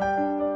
you